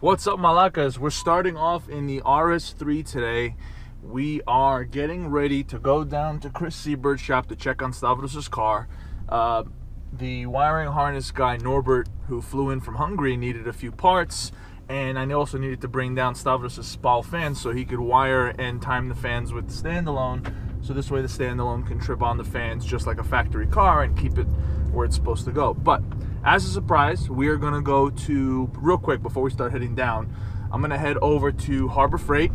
What's up, Malakas? We're starting off in the RS3 today. We are getting ready to go down to Chris Seabird's shop to check on Stavros' car. Uh, the wiring harness guy, Norbert, who flew in from Hungary, needed a few parts. And I also needed to bring down Stavros' SPAL fans so he could wire and time the fans with the standalone. So this way the standalone can trip on the fans just like a factory car and keep it where it's supposed to go. But as a surprise, we are gonna go to, real quick before we start heading down, I'm gonna head over to Harbor Freight.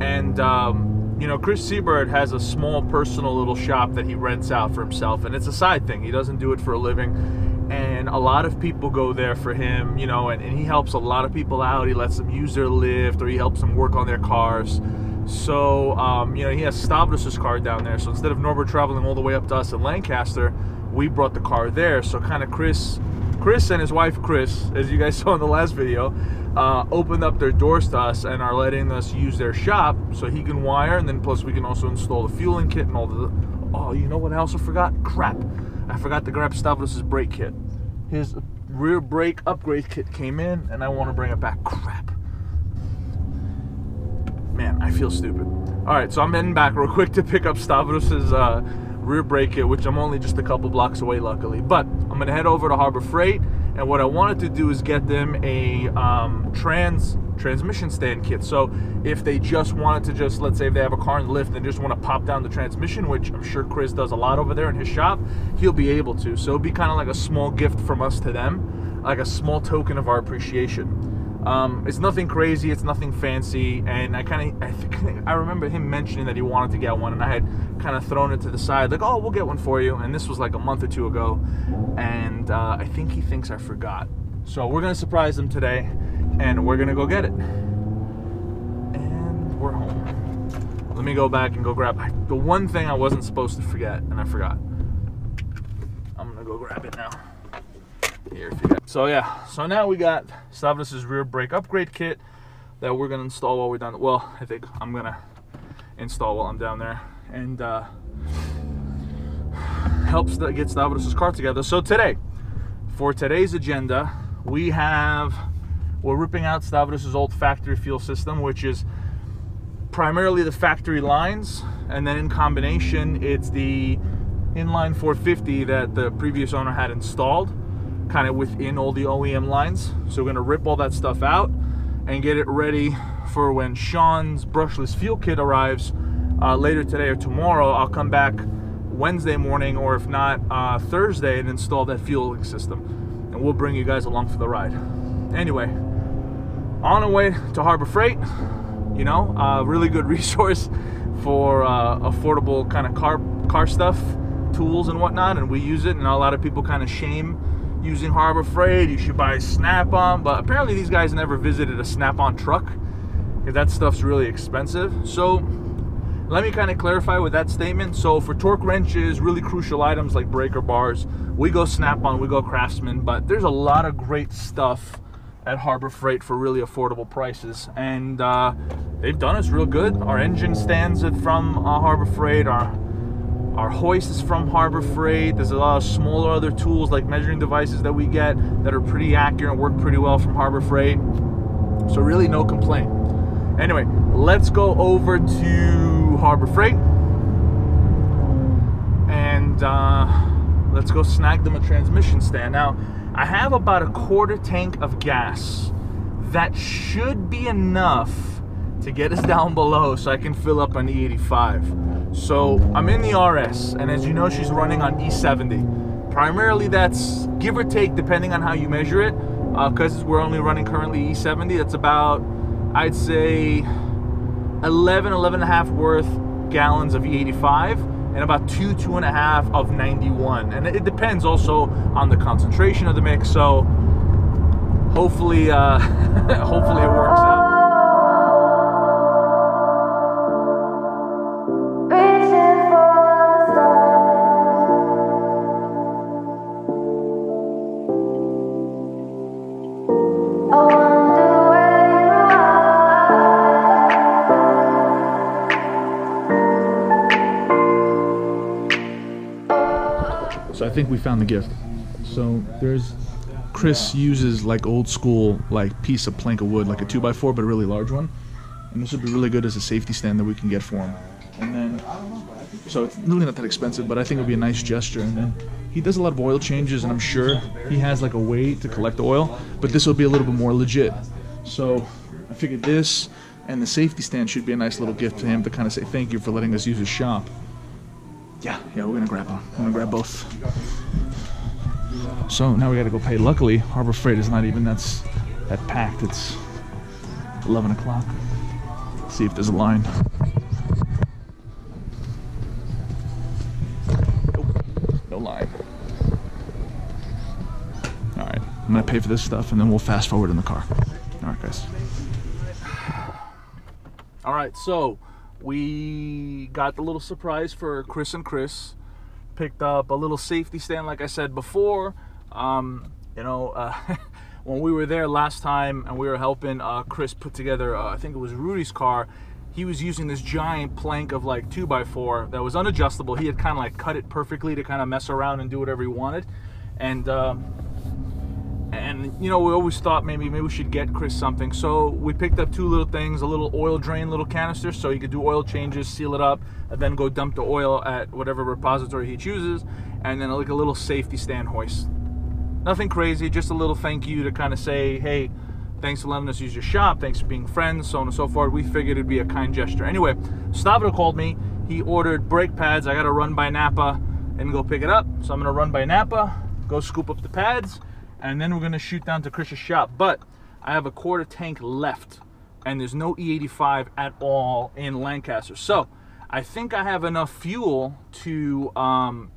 And, um, you know, Chris Seabird has a small personal little shop that he rents out for himself, and it's a side thing. He doesn't do it for a living. And a lot of people go there for him, you know, and, and he helps a lot of people out. He lets them use their lift or he helps them work on their cars. So, um, you know, he has Stavros' car down there. So instead of Norbert traveling all the way up to us in Lancaster, we brought the car there. So kind of Chris, Chris and his wife Chris, as you guys saw in the last video, uh, opened up their doors to us and are letting us use their shop so he can wire and then plus we can also install the fueling kit and all the. Oh, you know what I also forgot? Crap! I forgot to grab Stavros' brake kit. His rear brake upgrade kit came in and I want to bring it back. Crap. I feel stupid. All right, so I'm heading back real quick to pick up Stavros's uh, rear brake kit, which I'm only just a couple blocks away, luckily. But I'm gonna head over to Harbor Freight, and what I wanted to do is get them a um, trans transmission stand kit. So if they just wanted to just, let's say if they have a car in the lift and just want to pop down the transmission, which I'm sure Chris does a lot over there in his shop, he'll be able to. So it'll be kind of like a small gift from us to them, like a small token of our appreciation. Um, it's nothing crazy, it's nothing fancy, and I kind of I I remember him mentioning that he wanted to get one, and I had kind of thrown it to the side, like, oh, we'll get one for you. And this was like a month or two ago, and uh, I think he thinks I forgot. So we're gonna surprise him today, and we're gonna go get it. And we're home. Let me go back and go grab the one thing I wasn't supposed to forget, and I forgot. I'm gonna go grab it now So yeah, so now we got Stavros' rear brake upgrade kit that we're gonna install while we're down. Well, I think I'm gonna install while I'm down there and uh, helps get Stavros' car together. So today, for today's agenda, we have we're ripping out Stavros' old factory fuel system, which is primarily the factory lines, and then in combination, it's the inline 450 that the previous owner had installed kind of within all the OEM lines. So we're gonna rip all that stuff out and get it ready for when Sean's brushless fuel kit arrives uh, later today or tomorrow. I'll come back Wednesday morning or if not uh, Thursday and install that fueling system. And we'll bring you guys along for the ride. Anyway, on our way to Harbor Freight, you know, a uh, really good resource for uh, affordable kind of car car stuff, tools and whatnot, and we use it. And a lot of people kind of shame using Harbor Freight. You should buy Snap-on, but apparently these guys never visited a Snap-on truck. If that stuff's really expensive. So let me kind of clarify with that statement. So for torque wrenches, really crucial items like breaker bars, we go Snap-on, we go Craftsman, but there's a lot of great stuff at Harbor Freight for really affordable prices. And uh, they've done us real good. Our engine stands from uh, Harbor Freight, our our hoist is from Harbor Freight. There's a lot of smaller other tools like measuring devices that we get that are pretty accurate and work pretty well from Harbor Freight. So really no complaint. Anyway, let's go over to Harbor Freight and uh, let's go snag them a transmission stand. Now, I have about a quarter tank of gas. That should be enough to get us down below so I can fill up on E85. So I'm in the RS, and as you know, she's running on E70. Primarily, that's give or take, depending on how you measure it, because uh, we're only running currently E70. That's about, I'd say, 11, 11 and a half worth gallons of E85 and about two, two and a half of 91. And it depends also on the concentration of the mix. So hopefully, uh, hopefully it works think we found the gift. So there's Chris uses like old school like piece of plank of wood, like a two by four, but a really large one. And this would be really good as a safety stand that we can get for him. And then, so it's really not that expensive, but I think it would be a nice gesture. And then he does a lot of oil changes, and I'm sure he has like a way to collect the oil, but this will be a little bit more legit. So I figured this and the safety stand should be a nice little gift to him to kind of say thank you for letting us use his shop. Yeah, yeah, we're gonna grab them. We're gonna grab both. So now we gotta go pay. Luckily, Harbor Freight is not even that's that packed. It's 11 o'clock. See if there's a line. Nope, no line. All right, I'm gonna pay for this stuff and then we'll fast forward in the car. All right, guys. All right, so we got the little surprise for Chris and Chris. Picked up a little safety stand, like I said before. Um, you know, uh, when we were there last time and we were helping uh, Chris put together, uh, I think it was Rudy's car, he was using this giant plank of like 2x4 that was unadjustable. He had kind of like cut it perfectly to kind of mess around and do whatever he wanted. And um, and you know we always thought maybe maybe we should get Chris something. So we picked up two little things a little oil drain little canister so he could do oil changes seal it up and then go dump the oil at whatever repository he chooses and then like a little safety stand hoist. Nothing crazy just a little thank you to kind of say hey thanks for letting us use your shop thanks for being friends so on and so forth. We figured it'd be a kind gesture. Anyway Stavro called me. He ordered brake pads. I gotta run by Napa and go pick it up. So I'm gonna run by Napa go scoop up the pads and then we're gonna shoot down to Chris's shop. But I have a quarter tank left, and there's no E85 at all in Lancaster. So I think I have enough fuel to um,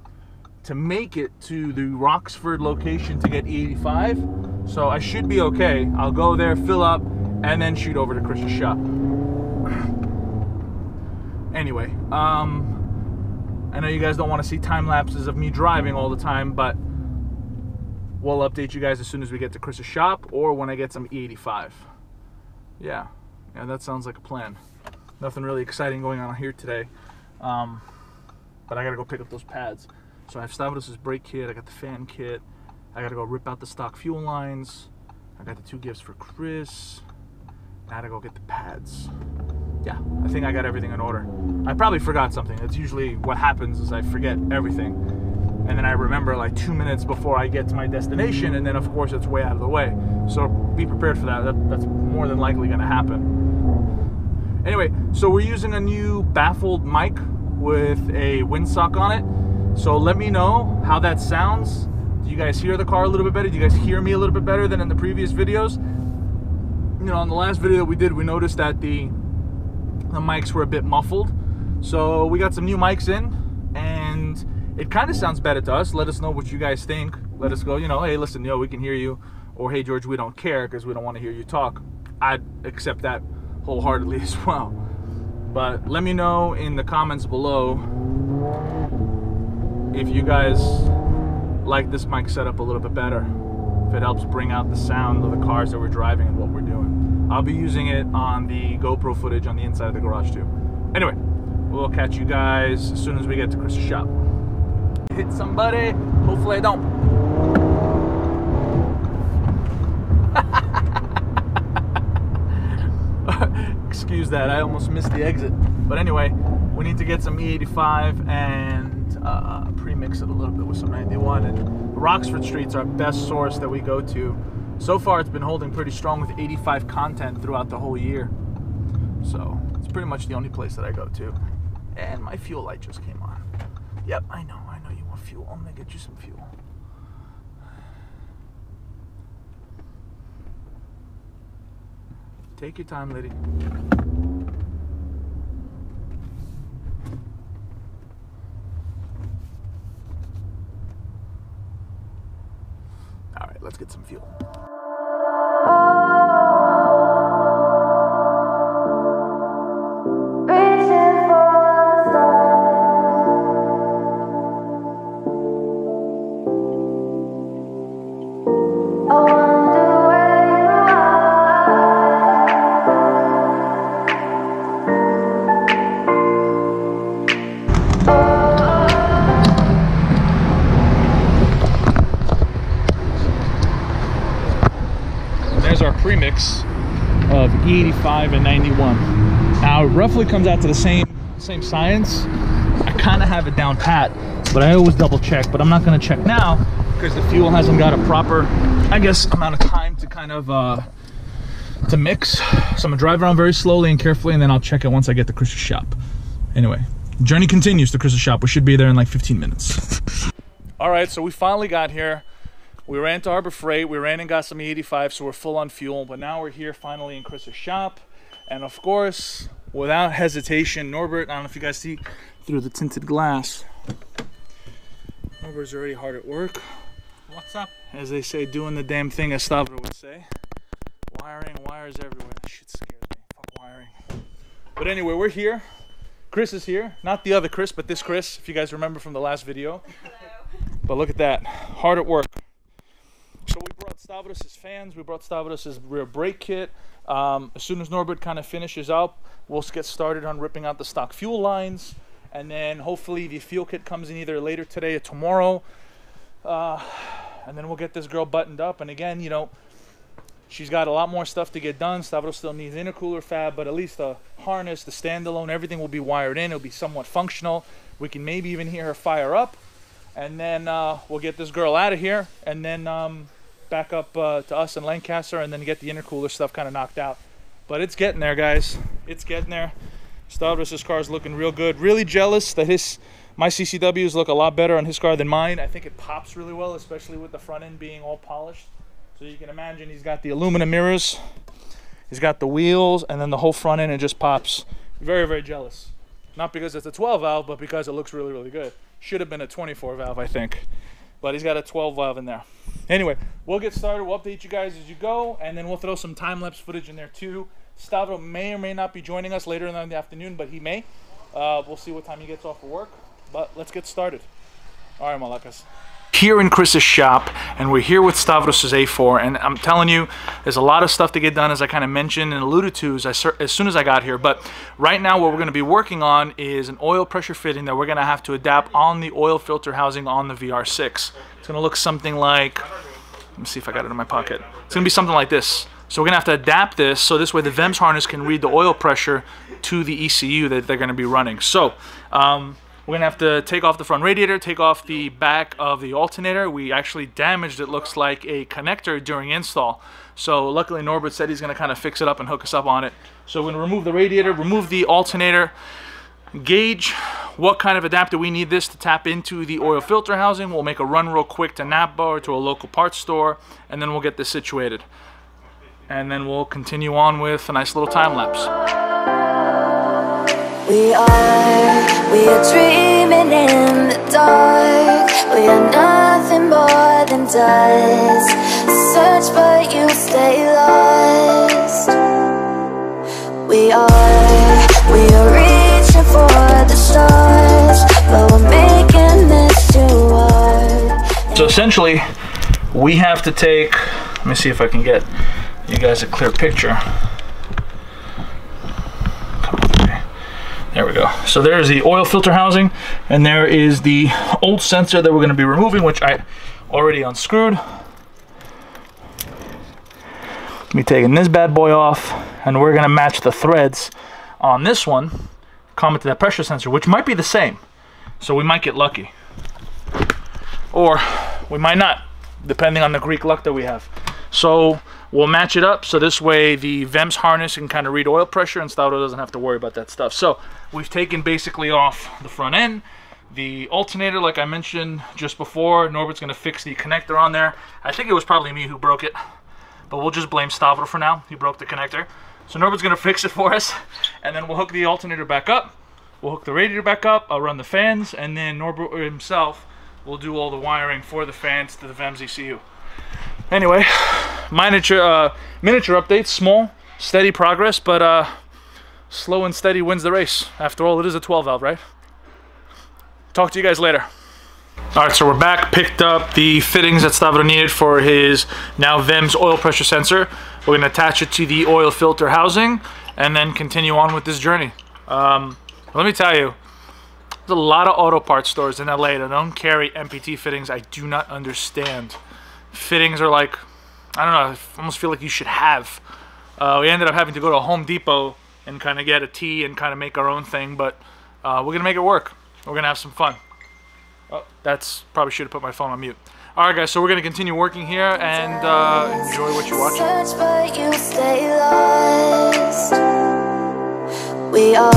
to make it to the Roxford location to get E85. So I should be okay. I'll go there, fill up, and then shoot over to Chris's shop. anyway, um, I know you guys don't want to see time lapses of me driving all the time, but we'll update you guys as soon as we get to Chris's shop or when I get some E85. Yeah, yeah, that sounds like a plan. Nothing really exciting going on here today. Um, but I gotta go pick up those pads. So I have Stavros' brake kit, I got the fan kit, I gotta go rip out the stock fuel lines, I got the two gifts for Chris, I gotta go get the pads. Yeah, I think I got everything in order. I probably forgot something. That's usually what happens is I forget everything and then I remember like two minutes before I get to my destination, and then of course it's way out of the way. So be prepared for that. that that's more than likely going to happen. Anyway, so we're using a new baffled mic with a windsock on it. So let me know how that sounds. Do you guys hear the car a little bit better? Do you guys hear me a little bit better than in the previous videos? You know, on the last video that we did, we noticed that the the mics were a bit muffled. So we got some new mics in, and it kind of sounds better to us. Let us know what you guys think. Let us go, you know, hey, listen, yo, we can hear you. Or, hey, George, we don't care because we don't want to hear you talk. I'd accept that wholeheartedly as well. But let me know in the comments below if you guys like this mic setup a little bit better. If it helps bring out the sound of the cars that we're driving and what we're doing. I'll be using it on the GoPro footage on the inside of the garage too. Anyway, we'll catch you guys as soon as we get to Chris's shop hit somebody. Hopefully I don't. Excuse that, I almost missed the exit. But anyway, we need to get some E85 and uh, pre-mix it a little bit with some 91. And Roxford Street's our best source that we go to. So far, it's been holding pretty strong with 85 content throughout the whole year. So it's pretty much the only place that I go to. And my fuel light just came on. Yep, I know fuel. I'm gonna get you some fuel. Take your time, lady. All right, let's get some fuel. Premix of E85 and 91. Now, it roughly comes out to the same same science. I kind of have it down pat, but I always double check. But I'm not going to check now because the fuel hasn't got a proper, I guess, amount of time to kind of uh, to mix. So I'm gonna drive around very slowly and carefully, and then I'll check it once I get to Chris's shop. Anyway, journey continues to Chris's shop. We should be there in like 15 minutes. All right, so we finally got here. We ran to Harbor Freight. We ran and got some E85, so we're full on fuel. But now we're here finally in Chris's shop. And of course, without hesitation, Norbert, I don't know if you guys see through the tinted glass. Norbert's already hard at work. What's up? As they say, doing the damn thing, as Stavro would say. Wiring, wires everywhere. That shit scares me. Fuck wiring. But anyway, we're here. Chris is here. Not the other Chris, but this Chris, if you guys remember from the last video. But look at that. Hard at work. So we brought Stavros' fans. We brought Stavros' rear brake kit. Um, as soon as Norbert kind of finishes up, we'll get started on ripping out the stock fuel lines. And then hopefully the fuel kit comes in either later today or tomorrow. Uh, and then we'll get this girl buttoned up. And again, you know, she's got a lot more stuff to get done. Stavros still needs intercooler fab, but at least the harness, the standalone, everything will be wired in. It'll be somewhat functional. We can maybe even hear her fire up. And then uh, we'll get this girl out of here and then um, back up uh, to us in Lancaster and then get the intercooler stuff kind of knocked out. But it's getting there, guys. It's getting there. Stavros' car is looking real good. Really jealous that his my CCWs look a lot better on his car than mine. I think it pops really well, especially with the front end being all polished. So you can imagine he's got the aluminum mirrors, he's got the wheels, and then the whole front end, it just pops. Very, very jealous. Not because it's a 12 valve, but because it looks really, really good. Should have been a 24 valve, I think. But he's got a 12 valve in there. Anyway, we'll get started. We'll update you guys as you go, and then we'll throw some time-lapse footage in there too. Stavro may or may not be joining us later in the afternoon, but he may. Uh, we'll see what time he gets off of work. But let's get started. All right, Malakas. Here in Chris's shop, and we're here with Stavros' A4, and I'm telling you, there's a lot of stuff to get done, as I kind of mentioned and alluded to as, I, as soon as I got here. But right now, what we're going to be working on is an oil pressure fitting that we're going to have to adapt on the oil filter housing on the VR6. It's going to look something like, let me see if I got it in my pocket. It's going to be something like this. So we're going to have to adapt this so this way the VEMS harness can read the oil pressure to the ECU that they're going to be running. So um, we're to have to take off the front radiator, take off the back of the alternator. We actually damaged it looks like a connector during install. So luckily Norbert said he's to kind of fix it up and hook us up on it. So we're to remove the radiator, remove the alternator, gauge what kind of adapter we need this to tap into the oil filter housing. We'll make a run real quick to Napa or to a local parts store, and then we'll get this situated and then we'll continue on with a nice little time lapse. We are, we are dreaming in the dark. We are nothing more than dust. Search but you stay lost. We are, we are reaching for the stars But we're making this too hard. So essentially, we have to take, let me see if I can get you guys a clear picture. There we go. So there's the oil filter housing, and there is the old sensor that we're going to be removing, which I already unscrewed. Me taking this bad boy off, and we're going to match the threads on this one, common to that pressure sensor, which might be the same. So we might get lucky. Or we might not, depending on the Greek luck that we have. So We'll match it up so this way the VEMS harness can kind of read oil pressure and Stavro doesn't have to worry about that stuff. So we've taken basically off the front end. The alternator, like I mentioned just before, Norbert's going to fix the connector on there. I think it was probably me who broke it, but we'll just blame Stavro for now. He broke the connector. So Norbert's going to fix it for us, and then we'll hook the alternator back up. We'll hook the radiator back up. I'll run the fans, and then Norbert himself will do all the wiring for the fans to the VEMS ECU. Anyway, miniature uh, miniature updates, small, steady progress, but uh, slow and steady wins the race. After all, it is a 12 valve, right? Talk to you guys later. All right, so we're back, picked up the fittings that Stavro needed for his now VEMS oil pressure sensor. We're gonna attach it to the oil filter housing and then continue on with this journey. Um, let me tell you, there's a lot of auto parts stores in LA that don't carry NPT fittings. I do not understand fittings are like I don't know. I almost feel like you should have. Uh, we ended up having to go to Home Depot and kind of get a tee and kind of make our own thing, but uh, we're gonna make it work. We're gonna have some fun. Oh, that's probably should have put my phone on mute. All right, guys. So we're gonna continue working here and uh, enjoy what you're watching. Search, but you stay lost. We are,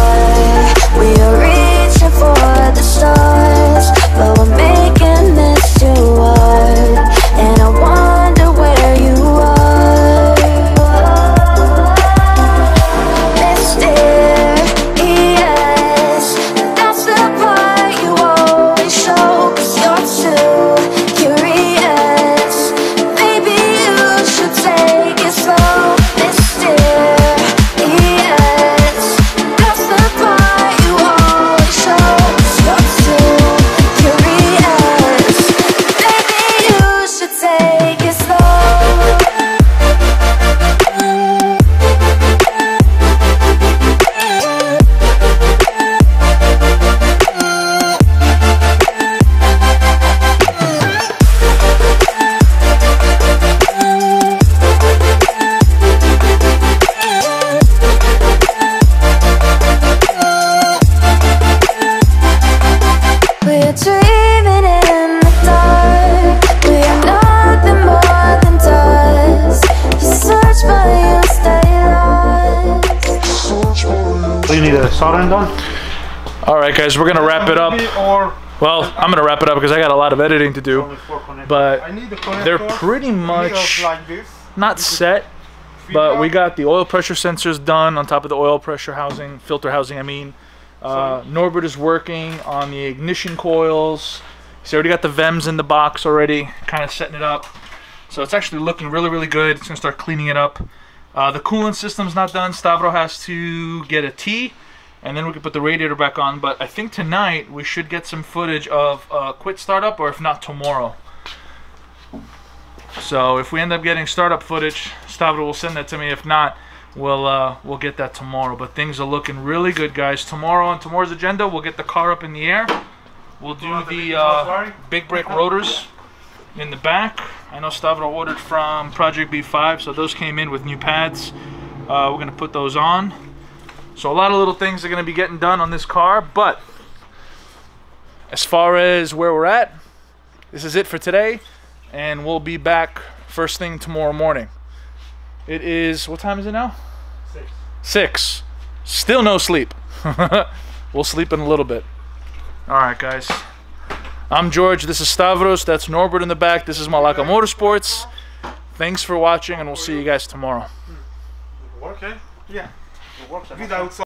lost. So you soldering done? All right, guys. We're gonna wrap it up. Well, I'm gonna wrap it up because I got a lot of editing to do. only four connectors. But I need the connector. they're pretty much not set, but we got the oil pressure sensors done on top of the oil pressure housing, filter housing. I mean, uh, Norbert is working on the ignition coils. He's already got the VEMs in the box already, kind of setting it up. So it's actually looking really, really good. It's gonna start cleaning it up. Uh, the coolant system's not done. Stavro has to get a T, and then we can put the radiator back on. But I think tonight we should get some footage of uh, quit startup, or if not tomorrow. So if we end up getting startup footage, Stavro will send that to me. If not, we'll uh, we'll get that tomorrow. But things are looking really good, guys. Tomorrow on tomorrow's agenda, we'll get the car up in the air. We'll do the uh, big brake rotors in the back. I know Stavro ordered from Project B5, so those came in with new pads. Uh, we're gonna put those on. So a lot of little things are gonna be getting done on this car, but as far as where we're at, this is it for today, and we'll be back first thing tomorrow morning. It is what time is it now? Six. Six. Still no sleep. we'll sleep in a little bit. All right, guys. I'm George. This is Stavros. That's Norbert in the back. This is Malaka Motorsports. Thanks for watching, and we'll see you guys tomorrow. Okay. Yeah. Without